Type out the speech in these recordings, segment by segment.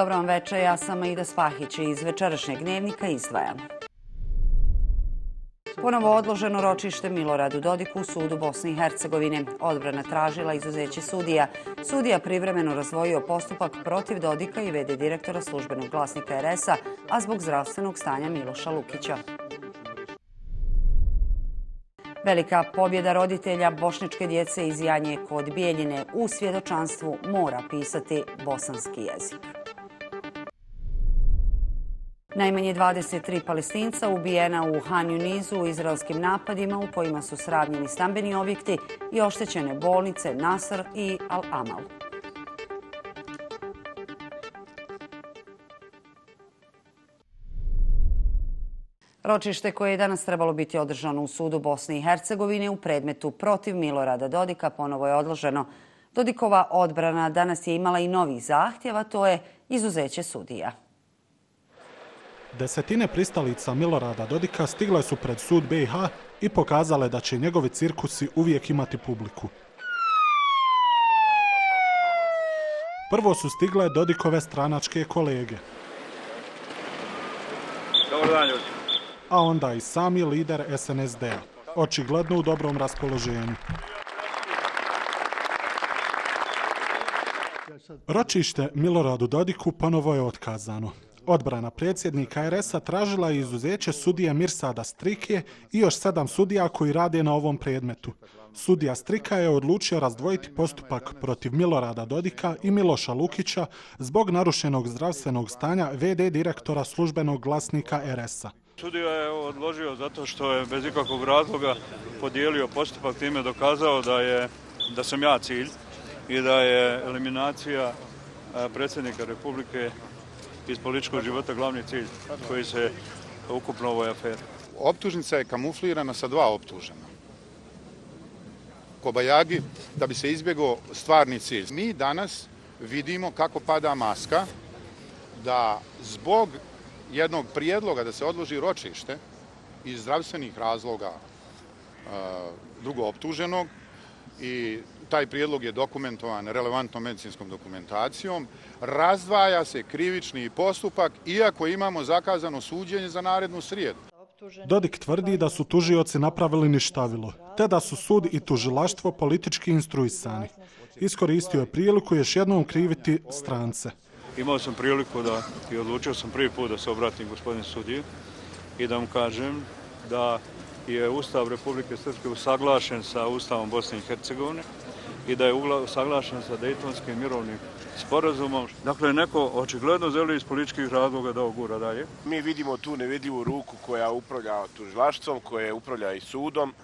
Dobro vam večer, ja sam Aida Spahić i iz večerašnjeg dnevnika izdvajam. Ponovo odloženo ročište Miloradu Dodiku u sudu Bosne i Hercegovine. Odbrana tražila izuzeće sudija. Sudija privremeno razvojio postupak protiv Dodika i vede direktora službenog glasnika RS-a, a zbog zdravstvenog stanja Miloša Lukića. Velika pobjeda roditelja bošničke djece iz Janje kod Bijeljine u svjedočanstvu mora pisati bosanski jezik. Najmanje 23 palestinca ubijena u Han Yunizu u izraelskim napadima u kojima su sravnjeni stambeni objekti i oštećene bolnice Nasr i Al-Amal. Ročište koje je danas trebalo biti održano u sudu Bosne i Hercegovine u predmetu protiv Milorada Dodika ponovo je odloženo. Dodikova odbrana danas je imala i novih zahtjeva, to je izuzeće sudija. Desetine pristalica Milorada Dodika stigle su pred sud BiH i pokazale da će njegovi cirkusi uvijek imati publiku. Prvo su stigle Dodikove stranačke kolege. Dobar dan, ljudi. A onda i sami lider SNSD-a, očigledno u dobrom raspoloženju. Ročište Miloradu Dodiku ponovo je otkazano. Odbrana predsjednika RS-a tražila je izuzeće sudije Mirsada Strike i još sedam sudija koji rade na ovom predmetu. Sudija Strika je odlučio razdvojiti postupak protiv Milorada Dodika i Miloša Lukića zbog narušenog zdravstvenog stanja VD direktora službenog glasnika RS-a. Sudija je odložio zato što je bez ikakvog razloga podijelio postupak, time dokazao da je da sam ja cilj i da je eliminacija predsjednika Republike iz političkog života glavni cilj koji se ukupno ovoj aferi. Optužnica je kamuflirana sa dva optužena. Kobajagi, da bi se izbjegao stvarni cilj. Mi danas vidimo kako pada maska da zbog jednog prijedloga da se odloži ročište iz zdravstvenih razloga e, drugo optuženog i taj prijedlog je dokumentovan relevantnom medicinskom dokumentacijom, razdvaja se krivični postupak, iako imamo zakazano suđenje za narednu srijedu. Dodik tvrdi da su tužioci napravili ništavilo, te da su sud i tužilaštvo politički instruisani. Iskoristio je priliku još jednom kriviti strance. Imao sam priliku da i odlučio sam prvi put da se obratim gospodin sudiju i da mu kažem da je Ustav Republike Srpske usaglašen sa Ustavom Bosne i Hercegovine i da je saglašen sa Dejtonskim mirovnim sporazumom. Dakle, neko očigledno želi iz političkih razloga da ogura dalje. Mi vidimo tu nevidljivu ruku koja upravlja tužilaštvom, koja upravlja i sudom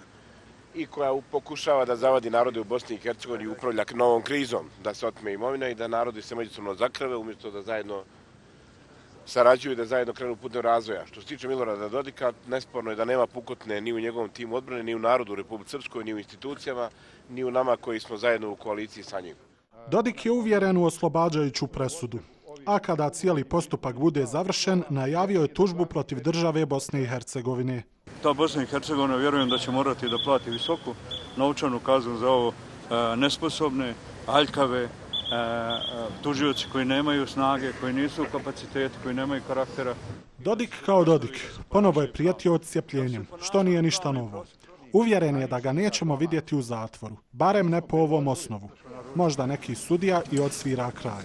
i koja pokušava da zavadi narode u Bosni i Hercegovini i upravlja novom krizom, da se otme imovina i da narodi se međusobno zakrve umjesto da zajedno sarađuju i da zajedno krenu putem razvoja. Što se tiče Milorada Dodika, nesporno je da nema pukotne ni u njegovom timu odbrane, ni u narodu u Republike Srpskoj, ni u institucijama, ni u nama koji smo zajedno u koaliciji sa njim. Dodik je uvjeren u oslobađajuću presudu. A kada cijeli postupak bude završen, najavio je tužbu protiv države Bosne i Hercegovine. Ta Bosna i Hercegovina vjerujem da će morati da plati visoku novčanu kaznu za ovo e, nesposobne, aljkave, E, e, tužioci koji nemaju snage, koji nisu u kapaciteti, koji nemaju karaktera. Dodik kao Dodik ponovo je prijetio odcijepljenjem, što nije ništa novo. Uvjeren je da ga nećemo vidjeti u zatvoru, barem ne po ovom osnovu. Možda neki sudija i odsvira kraj.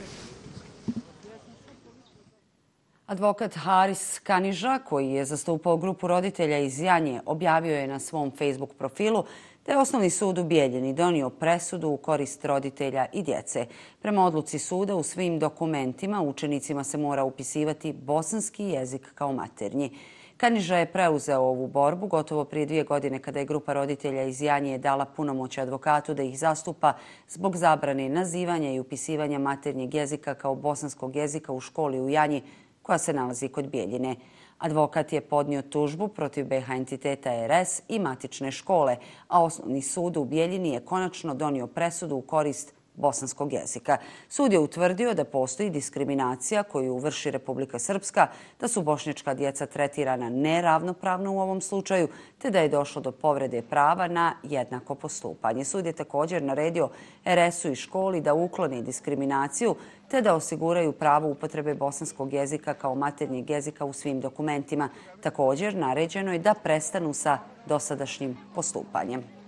Advokat Haris Kaniža, koji je zastupao grupu roditelja iz Janje, objavio je na svom Facebook profilu da je osnovni sud u Bijeljini donio presudu u korist roditelja i djece. Prema odluci suda u svim dokumentima učenicima se mora upisivati bosanski jezik kao maternji. Kaniža je preuzeo ovu borbu gotovo prije dvije godine kada je grupa roditelja iz Janje dala punomoć advokatu da ih zastupa zbog zabrane nazivanja i upisivanja maternjeg jezika kao bosanskog jezika u školi u Janji koja se nalazi kod Bijeljine. Advokat je podnio tužbu protiv BH entiteta RS i matične škole, a osnovni sud u Bijeljini je konačno donio presudu u korist bosanskog jezika. Sud je utvrdio da postoji diskriminacija koju vrši Republika Srpska, da su bošnjačka djeca tretirana neravnopravno u ovom slučaju, te da je došlo do povrede prava na jednako postupanje. Sud je također naredio RS-u i školi da ukloni diskriminaciju, te da osiguraju pravo upotrebe bosanskog jezika kao maternjeg jezika u svim dokumentima. Također, naređeno je da prestanu sa dosadašnjim postupanjem.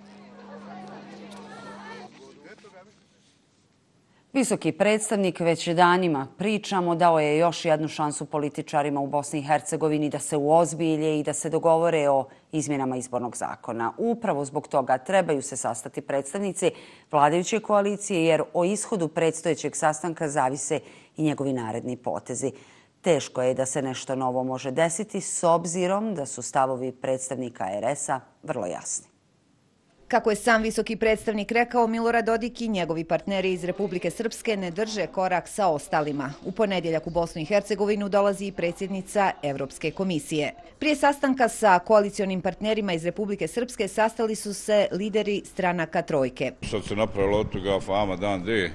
Visoki predstavnik već danima pričamo dao je još jednu šansu političarima u Bosni i Hercegovini da se uozbilje i da se dogovore o izmjenama izbornog zakona. Upravo zbog toga trebaju se sastati predstavnici vladajuće koalicije jer o ishodu predstojećeg sastanka zavise i njegovi naredni potezi. Teško je da se nešto novo može desiti s obzirom da su stavovi predstavnika RS-a vrlo jasni. Kako je sam visoki predstavnik rekao, Milorad Dodik i njegovi partneri iz Republike Srpske ne drže korak sa ostalima. U ponedjeljak u Bosnu i Hercegovinu dolazi i predsjednica Evropske komisije. Prije sastanka sa koalicijonim partnerima iz Republike Srpske sastali su se lideri stranaka Trojke. Sad se napravilo od toga fama dan D. E,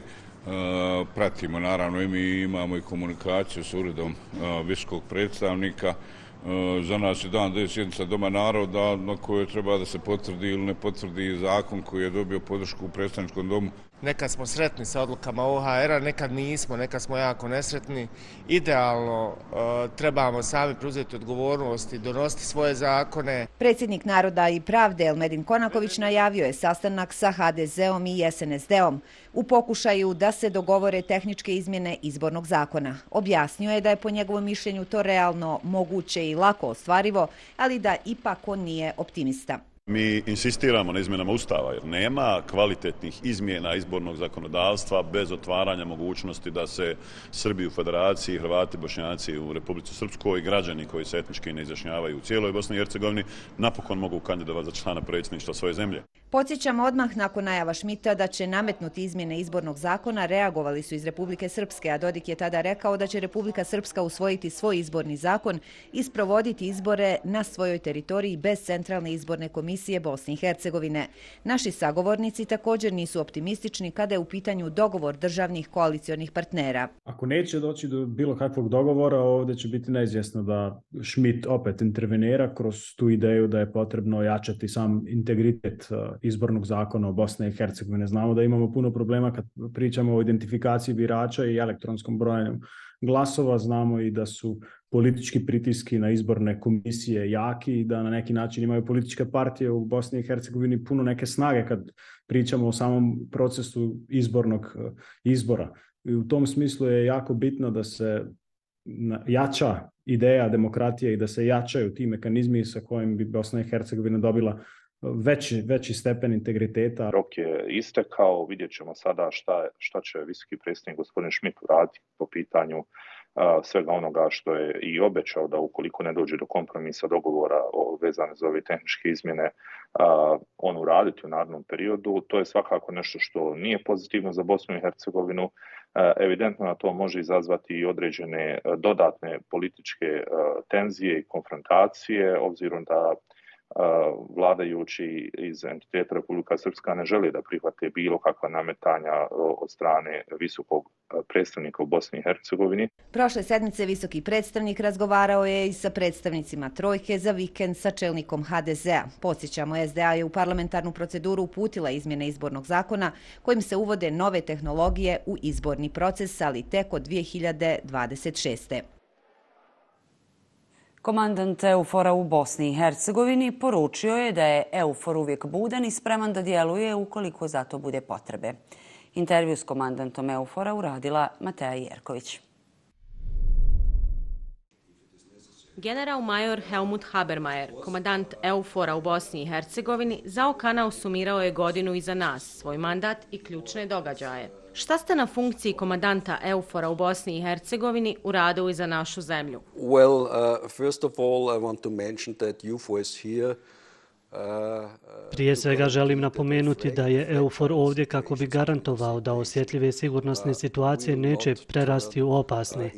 pratimo naravno i mi imamo i komunikaciju s uredom e, visokog predstavnika. E, za nas je dan da je sjednica Doma naroda na kojoj treba da se potvrdi ili ne potvrdi zakon koji je dobio podršku u predstavničkom domu. Nekad smo sretni sa odlukama OHR-a, nekad nismo, nekad smo jako nesretni. Idealno e, trebamo sami preuzeti odgovornost i donositi svoje zakone. Predsjednik naroda i pravde Elmedin Konaković najavio je sastanak sa HDZ-om i SNSD-om u pokušaju da se dogovore tehničke izmjene izbornog zakona. Objasnio je da je po njegovom mišljenju to realno moguće i lako ostvarivo, ali da ipak on nije optimista. Mi insistiramo na izmjenama Ustava jer nema kvalitetnih izmjena izbornog zakonodavstva bez otvaranja mogućnosti da se Srbi u federaciji, Hrvati, Bošnjaci u Republici Srpskoj građani koji se etnički ne izjašnjavaju u cijeloj Bosni i Hercegovini napokon mogu kandidovati za člana predsjedništva svoje zemlje. Podsjećam odmah nakon najava Šmita da će nametnuti izmjene izbornog zakona, reagovali su iz Republike Srpske, a Dodik je tada rekao da će Republika Srpska usvojiti svoj izborni zakon i sprovoditi izbore na svojoj teritoriji bez centralne izborne komisije Bosne i Hercegovine. Naši sagovornici također nisu optimistični kada je u pitanju dogovor državnih koalicijonih partnera. Ako neće doći do bilo kakvog dogovora, ovdje će biti neizvjesno da Schmidt opet intervenira kroz tu ideju da je potrebno jačati sam integritet e, izbornog zakona o Bosne i Hercegovine. Znamo da imamo puno problema kad pričamo o identifikaciji birača i elektronskom brojanju glasova. Znamo i da su politički pritiski na izborne komisije jaki i da na neki način imaju političke partije u Bosni i Hercegovini puno neke snage kad pričamo o samom procesu izbornog e, izbora. I u tom smislu je jako bitno da se jača ideja demokratije i da se jačaju ti mekanizmi sa kojim bi Bosna i Hercegovina dobila veći, veći stepen integriteta. Rok je istekao, vidjet ćemo sada šta, šta će visoki predstavnik gospodin Šmit uraditi po pitanju a, svega onoga što je i obećao da ukoliko ne dođe do kompromisa dogovora o vezane za ove tehničke izmjene, a, on uraditi u narodnom periodu. To je svakako nešto što nije pozitivno za Bosnu i Hercegovinu. Evidentno na to može izazvati i određene dodatne političke tenzije i konfrontacije, obzirom da vladajući iz entiteta Republika Srpska ne želi da prihvate bilo kakva nametanja od strane visokog predstavnika u Bosni i Hercegovini. Prošle sedmice visoki predstavnik razgovarao je i sa predstavnicima Trojke za vikend sa čelnikom HDZ-a. Podsjećamo, SDA je u parlamentarnu proceduru uputila izmjene izbornog zakona kojim se uvode nove tehnologije u izborni proces, ali tek od 2026. Komandant Eufora u Bosni i Hercegovini poručio je da je Eufor uvijek budan i spreman da djeluje ukoliko za to bude potrebe. Intervju s komandantom Eufora uradila Mateja Jerković. General major Helmut Habermajer, komandant Eufora u Bosni i Hercegovini, zao kanal sumirao je godinu iza nas, svoj mandat i ključne događaje. Šta ste na funkciji komandanta Eufora u Bosni i Hercegovini uradili za našu zemlju? Well, uh, first of all, I want to mention that UFO is here Prije svega želim napomenuti da je EUFOR ovdje kako bi garantovao da osjetljive sigurnosne situacije neće prerasti u opasne.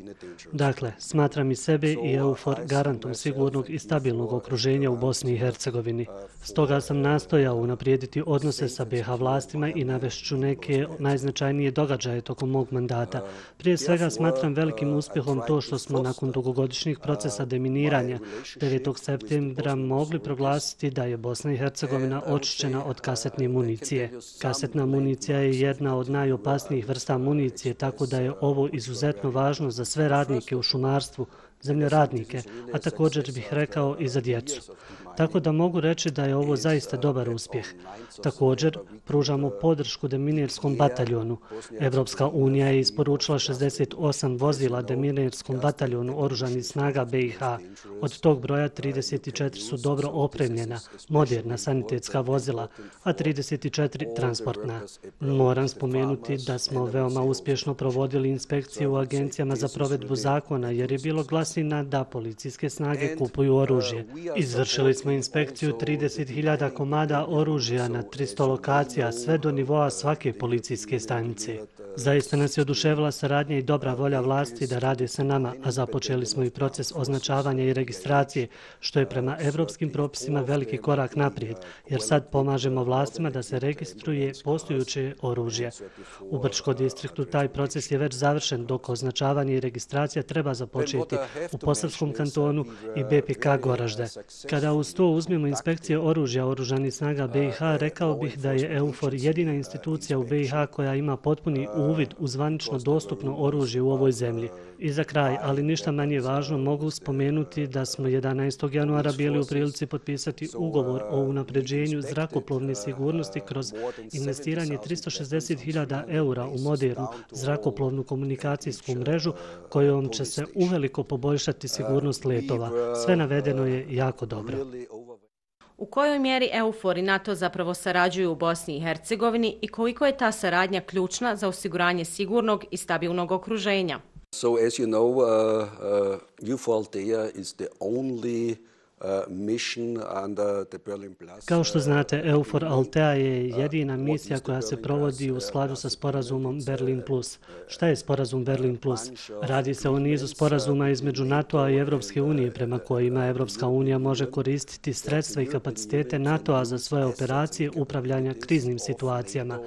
Dakle, smatram i sebe i EUFOR garantom sigurnog i stabilnog okruženja u Bosni i Hercegovini. Stoga sam nastojao unaprijediti odnose sa BH vlastima i navešću neke najznačajnije događaje tokom mog mandata. Prije svega smatram velikim uspjehom to što smo nakon dugogodišnjih procesa deminiranja 9. septembra mogli proglasiti da je Bosna i Hercegovina očišćena od kasetne municije. Kasetna municija je jedna od najopasnijih vrsta municije, tako da je ovo izuzetno važno za sve radnike u šumarstvu, zemljoradnike, a također bih rekao i za djecu. Tako da mogu reći da je ovo zaista dobar uspjeh. Također, pružamo podršku deminirskom bataljonu. Evropska unija je isporučila 68 vozila deminirskom bataljonu oružanih snaga BiH. Od tog broja 34 su dobro opremljena, moderna sanitetska vozila, a 34 transportna. Moram spomenuti da smo veoma uspješno provodili inspekcije u agencijama za provedbu zakona, jer je bilo glasina da policijske snage kupuju oružje. Izvršili smo inspekciju 30.000 komada oružja na 300 lokacija, sve do nivoa svake policijske stanice. Zaista nas je oduševila saradnja i dobra volja vlasti da rade sa nama, a započeli smo i proces označavanja i registracije, što je prema evropskim propisima veliki korak naprijed, jer sad pomažemo vlastima da se registruje postojuće oružje. U Brčko distriktu taj proces je već završen, dok označavanje i registracija treba započeti u Posavskom kantonu i BPK Goražde. Kada uz to uzmemo inspekcije oružja oružanih snaga BiH, rekao bih da je EUFOR jedina institucija u BiH koja ima potpuni uvid u zvanično dostupno oružje u ovoj zemlji. I za kraj, ali ništa manje važno, mogu spomenuti da smo 11. januara bili u prilici potpisati ugovor o unapređenju zrakoplovne sigurnosti kroz investiranje 360.000 eura u modernu zrakoplovnu komunikacijsku mrežu kojom će se uveliko poboljšati sigurnost letova. Sve navedeno je jako dobro. U kojoj mjeri EUFOR i NATO zapravo sarađuju u Bosni i Hercegovini i koliko je ta saradnja ključna za osiguranje sigurnog i stabilnog okruženja? So as you know, uh, uh, EUFOR is the only uh, Kao što znate, EUFOR Altea je jedina misija koja se provodi u skladu sa sporazumom Berlin Plus. Šta je sporazum Berlin Plus? Radi se o nizu sporazuma između NATO-a i Evropske unije prema kojima Evropska unija može koristiti sredstva i kapacitete NATO-a za svoje operacije upravljanja kriznim situacijama.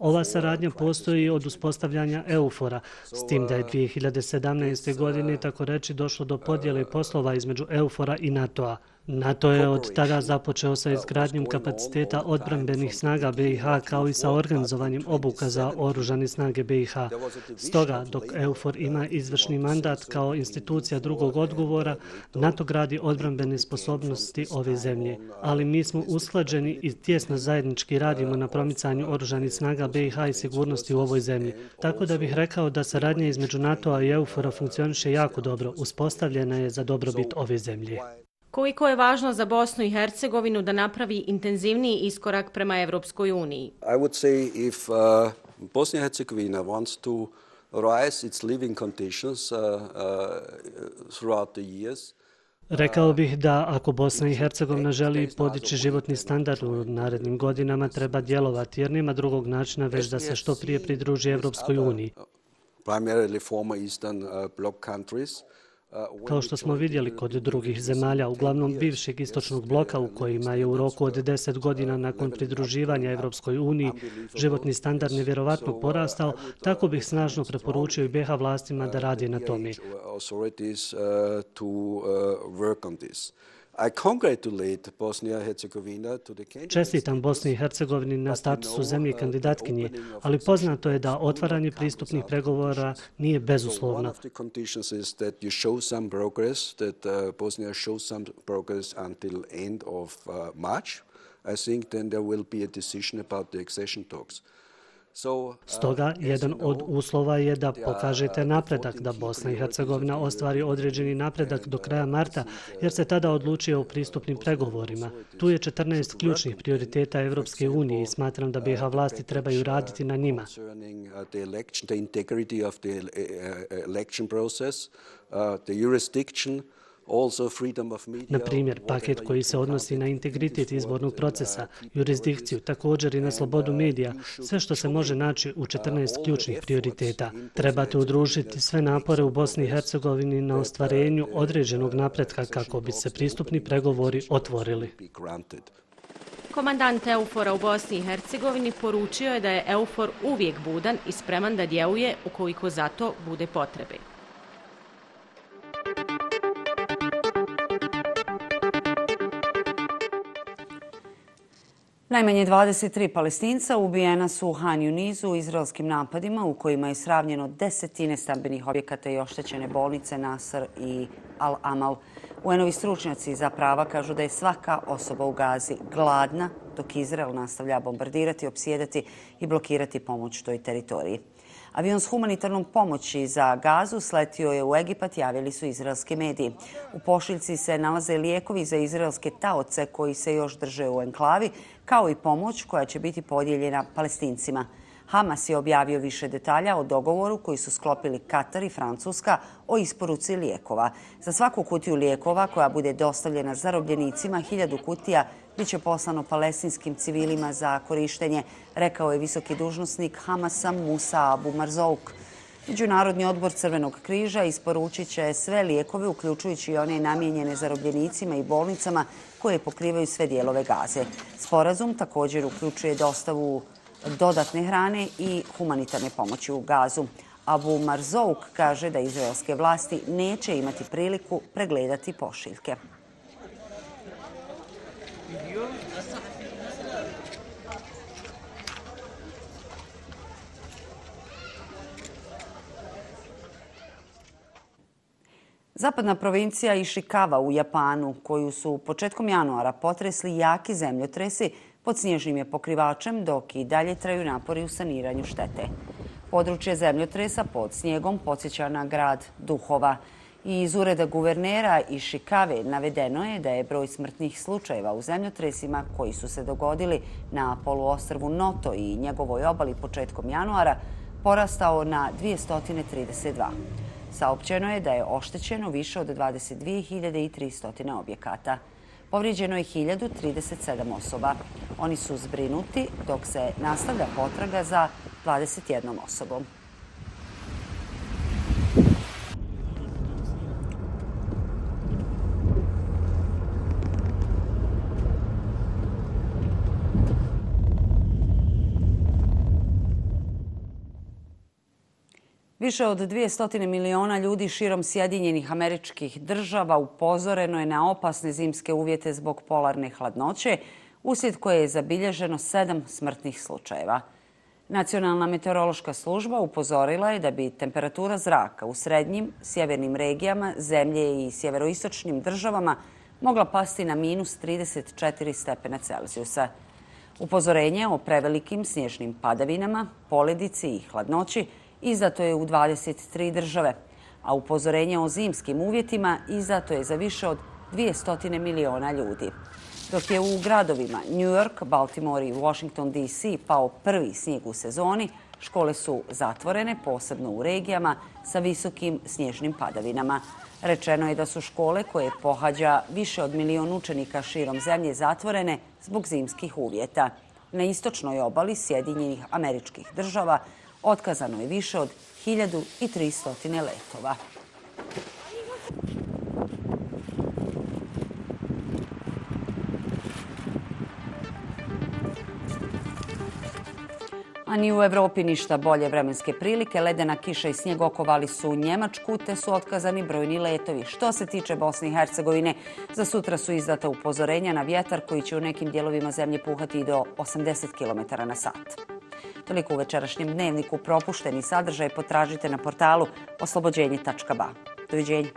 Ova saradnja postoji od uspostavljanja EUFOR-a, s tim da je 2017. godine tako reći došlo do podjele poslova između EUFOR-a i NATO-a. NATO je od tada započeo sa izgradnjom kapaciteta odbranbenih snaga BiH kao i sa organizovanjem obuka za oružane snage BiH. Stoga, dok EUFOR ima izvršni mandat kao institucija drugog odgovora, NATO gradi odbranbene sposobnosti ove zemlje. Ali mi smo usklađeni i tjesno zajednički radimo na promicanju oružanih snaga BiH i sigurnosti u ovoj zemlji. Tako da bih rekao da saradnja između NATO-a i EUFOR-a funkcioniše jako dobro. Uspostavljena je za dobrobit ove zemlje. Koliko je važno za Bosnu i Hercegovinu da napravi intenzivniji iskorak prema Evropskoj uniji? I would say if uh, Bosnia and Herzegovina wants to rise its living conditions uh, uh, throughout the years, Rekao bih da ako Bosna i Hercegovina želi podići životni standard u narednim godinama, treba djelovati jer nema drugog načina već da se što prije pridruži Evropskoj uniji. Primarily former Eastern Bloc countries, Kao što smo vidjeli kod drugih zemalja, uglavnom bivšeg istočnog bloka u kojima je u roku od 10 godina nakon pridruživanja Evropskoj uniji životni standard nevjerovatno porastao, tako bih snažno preporučio i BH vlastima da radi na tome. Čestitam Bosni i Hercegovini na statusu zemlje kandidatkinje, ali poznato je da otvaranje pristupnih pregovora nije bezuslovno. I think then there will be a decision about the accession talks. Stoga, jedan od uslova je da pokažete napredak, da Bosna i Hercegovina ostvari određeni napredak do kraja marta, jer se tada odlučuje o pristupnim pregovorima. Tu je 14 ključnih prioriteta Evropske unije i smatram da BiH vlasti trebaju raditi na njima. The jurisdiction Na primjer, paket koji se odnosi na integritet izbornog procesa, jurisdikciju, također i na slobodu medija, sve što se može naći u 14 ključnih prioriteta. Trebate udružiti sve napore u Bosni i Hercegovini na ostvarenju određenog napretka kako bi se pristupni pregovori otvorili. Komandant Eufora u Bosni i Hercegovini poručio je da je Eufor uvijek budan i spreman da djeluje ukoliko za to bude potrebe. Najmanje 23 palestinca ubijena su u Han Yunizu u izraelskim napadima u kojima je sravnjeno desetine stambenih objekata i oštećene bolnice Nasr i Al-Amal. UN-ovi stručnjaci za prava kažu da je svaka osoba u Gazi gladna dok Izrael nastavlja bombardirati, opsjedati i blokirati pomoć toj teritoriji. Avion s humanitarnom pomoći za gazu sletio je u Egipat, javili su izraelski mediji. U pošiljci se nalaze lijekovi za izraelske taoce koji se još drže u enklavi, kao i pomoć koja će biti podijeljena palestincima. Hamas je objavio više detalja o dogovoru koji su sklopili Katar i Francuska o isporuci lijekova. Za svaku kutiju lijekova koja bude dostavljena zarobljenicima, hiljadu kutija biće poslano palestinskim civilima za korištenje, rekao je visoki dužnostnik Hamasa Musa Abu Marzouk. Međunarodni odbor Crvenog križa isporučit će sve lijekove, uključujući i one namjenjene zarobljenicima i bolnicama koje pokrivaju sve dijelove gaze. Sporazum također uključuje dostavu dodatne hrane i humanitarne pomoći u gazu. Abu Marzouk kaže da izraelske vlasti neće imati priliku pregledati pošiljke. Zapadna provincija Ishikawa u Japanu, koju su početkom januara potresli jaki zemljotresi, pod snježnim je pokrivačem, dok i dalje traju napori u saniranju štete. Područje zemljotresa pod snijegom podsjeća na grad Duhova. I iz ureda guvernera i navedeno je da je broj smrtnih slučajeva u zemljotresima koji su se dogodili na poluostrvu Noto i njegovoj obali početkom januara porastao na 232. Saopćeno je da je oštećeno više od 22.300 objekata. Povrijeđeno je 1037 osoba. Oni su zbrinuti dok se nastavlja potraga za 21 osobom. Više od 200 miliona ljudi širom Sjedinjenih američkih država upozoreno je na opasne zimske uvjete zbog polarne hladnoće, uslijed koje je zabilježeno sedam smrtnih slučajeva. Nacionalna meteorološka služba upozorila je da bi temperatura zraka u srednjim, sjevernim regijama, zemlje i sjeveroistočnim državama mogla pasti na minus 34 stepena Celsijusa. Upozorenje o prevelikim snježnim padavinama, poledici i hladnoći – izdato je u 23 države, a upozorenje o zimskim uvjetima izdato je za više od 200 miliona ljudi. Dok je u gradovima New York, Baltimore i Washington DC pao prvi snijeg u sezoni, škole su zatvorene, posebno u regijama sa visokim snježnim padavinama. Rečeno je da su škole koje pohađa više od milion učenika širom zemlje zatvorene zbog zimskih uvjeta. Na istočnoj obali Sjedinjenih američkih država Otkazano je više od 1300 letova. A ni u Evropi ništa bolje vremenske prilike. Ledena kiša i snijeg okovali su Njemačku, te su otkazani brojni letovi. Što se tiče Bosne i Hercegovine, za sutra su izdata upozorenja na vjetar koji će u nekim dijelovima zemlje puhati do 80 km na sat. Toliko u večerašnjem dnevniku propušteni sadržaj potražite na portalu oslobođenje.ba. Doviđenje.